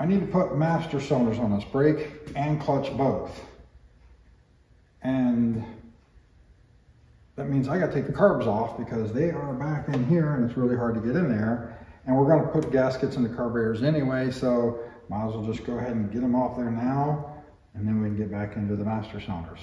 I need to put master cylinders on this, brake and clutch both. And that means I gotta take the carbs off because they are back in here and it's really hard to get in there. And we're gonna put gaskets in the carburetors anyway, so might as well just go ahead and get them off there now and then we can get back into the master cylinders.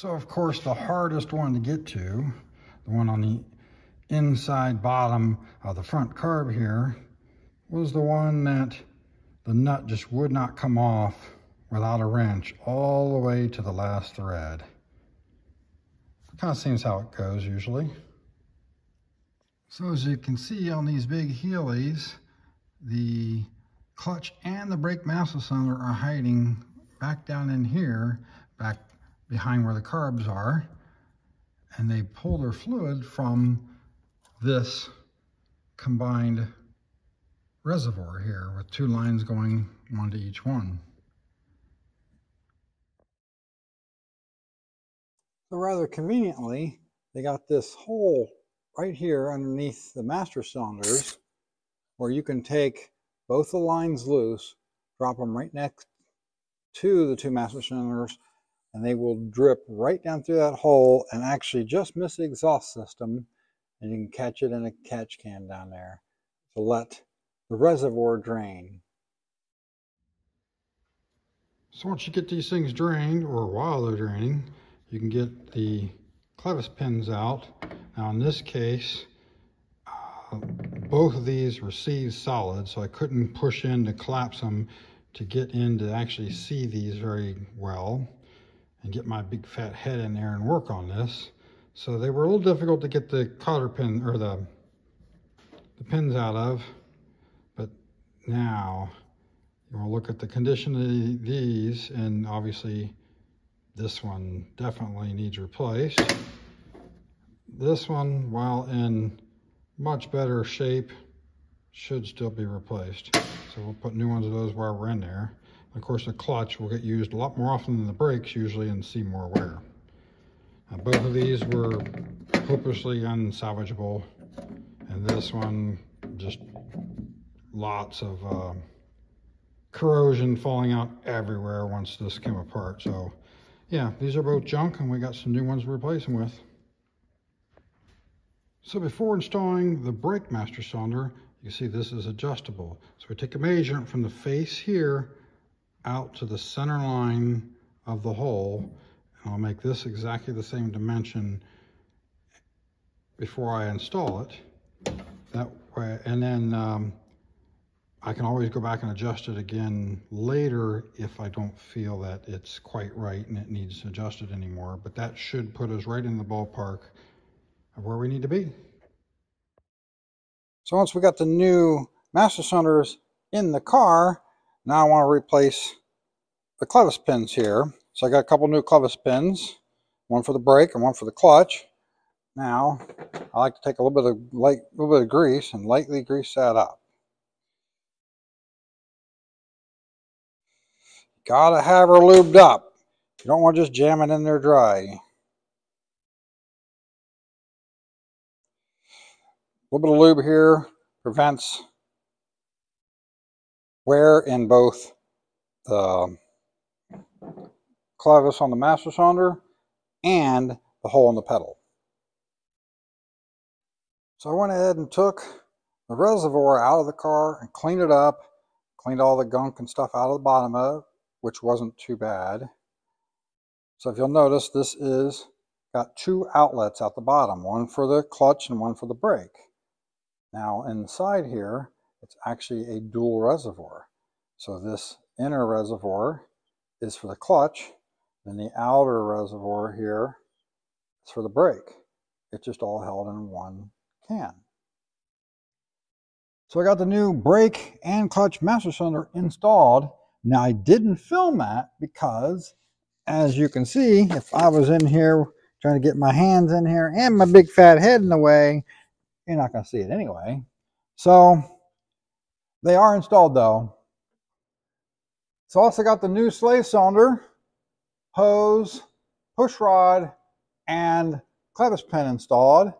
So of course the hardest one to get to, the one on the inside bottom of the front carb here, was the one that the nut just would not come off without a wrench all the way to the last thread. Kind of seems how it goes usually. So as you can see on these big Healeys, the clutch and the brake master cylinder are hiding back down in here, back behind where the carbs are, and they pull their fluid from this combined reservoir here with two lines going one to each one. So rather conveniently, they got this hole right here underneath the master cylinders where you can take both the lines loose, drop them right next to the two master cylinders, and they will drip right down through that hole and actually just miss the exhaust system and you can catch it in a catch can down there to let the reservoir drain. So once you get these things drained, or while they're draining, you can get the clevis pins out. Now in this case, uh, both of these were seized solid, so I couldn't push in to collapse them to get in to actually see these very well and get my big fat head in there and work on this. So they were a little difficult to get the cotter pin or the, the pins out of. But now to look at the condition of these and obviously this one definitely needs replaced. This one, while in much better shape, should still be replaced. So we'll put new ones of those while we're in there. Of course, the clutch will get used a lot more often than the brakes usually and see more wear. Now, both of these were hopelessly unsalvageable, and this one just lots of uh, corrosion falling out everywhere once this came apart. So yeah, these are both junk and we got some new ones to replace them with. So before installing the brake master cylinder, you see this is adjustable. So we take a measurement from the face here out to the center line of the hole. And I'll make this exactly the same dimension before I install it. That way, and then um, I can always go back and adjust it again later if I don't feel that it's quite right and it needs adjusted anymore. But that should put us right in the ballpark of where we need to be. So once we got the new master cylinders in the car, now I want to replace the clevis pins here. So I got a couple new clevis pins, one for the brake and one for the clutch. Now, I like to take a little bit of light, little bit of grease and lightly grease that up. Gotta have her lubed up. You don't want to just jam it in there dry. A little bit of lube here prevents wear in both the clevis on the master cylinder and the hole in the pedal. So I went ahead and took the reservoir out of the car and cleaned it up, cleaned all the gunk and stuff out of the bottom of it, which wasn't too bad. So if you'll notice, this is got two outlets at the bottom, one for the clutch and one for the brake. Now inside here, it's actually a dual reservoir. So this inner reservoir is for the clutch, and the outer reservoir here is for the brake. It's just all held in one can. So I got the new brake and clutch master cylinder installed. Now I didn't film that because as you can see, if I was in here trying to get my hands in here and my big fat head in the way, you're not going to see it anyway. So they are installed though. It's also got the new slave cylinder, hose, push rod, and clevis pin installed.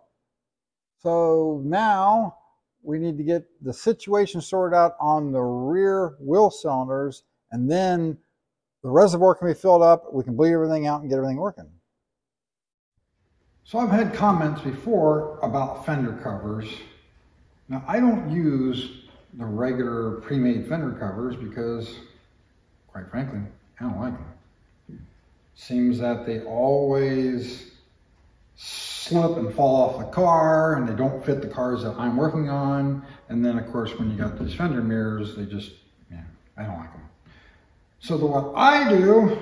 So now we need to get the situation sorted out on the rear wheel cylinders and then the reservoir can be filled up, we can bleed everything out and get everything working. So I've had comments before about fender covers. Now I don't use the regular pre-made fender covers because quite frankly, I don't like them. Seems that they always slip and fall off the car and they don't fit the cars that I'm working on. And then of course, when you got these fender mirrors, they just, yeah, I don't like them. So the, what I do,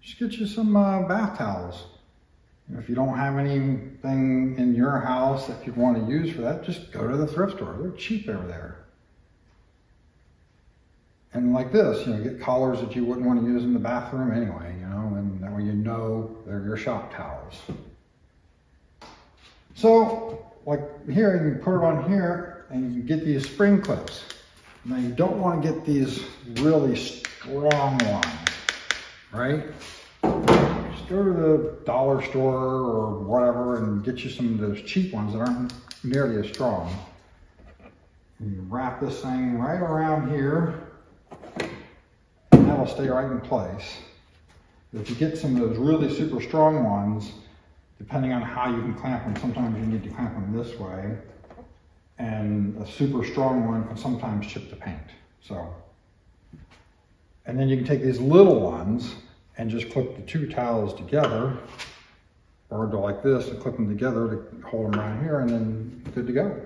just get you some uh, bath towels. If you don't have anything in your house that you want to use for that, just go to the thrift store. They're cheap over there. And like this, you know, get collars that you wouldn't want to use in the bathroom anyway, you know, and that way you know they're your shop towels. So, like here, you can put it on here and you can get these spring clips. Now you don't want to get these really strong ones, right? Go to the dollar store or whatever and get you some of those cheap ones that aren't nearly as strong. And you wrap this thing right around here and that'll stay right in place. If you get some of those really super strong ones, depending on how you can clamp them, sometimes you need to clamp them this way. And a super strong one can sometimes chip the paint. So, and then you can take these little ones and just clip the two towels together or like this and clip them together to hold them right here and then good to go.